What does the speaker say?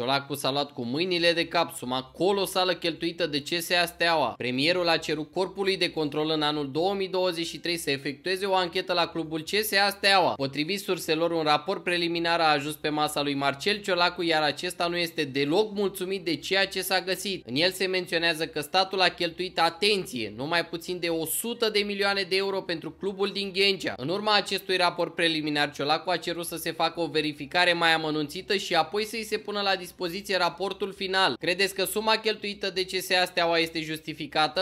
Ciolacu s-a luat cu mâinile de cap suma colosală cheltuită de CSA Steaua. Premierul a cerut corpului de control în anul 2023 să efectueze o anchetă la clubul CSA Steaua. Potrivit surselor, un raport preliminar a ajuns pe masa lui Marcel Ciolacu, iar acesta nu este deloc mulțumit de ceea ce s-a găsit. În el se menționează că statul a cheltuit atenție, nu mai puțin de 100 de milioane de euro pentru clubul din Ghencea. În urma acestui raport preliminar, Ciolacu a cerut să se facă o verificare mai amănunțită și apoi să-i se pună la dispoziție raportul final. Credeți că suma cheltuită de CSA Steaua este justificată?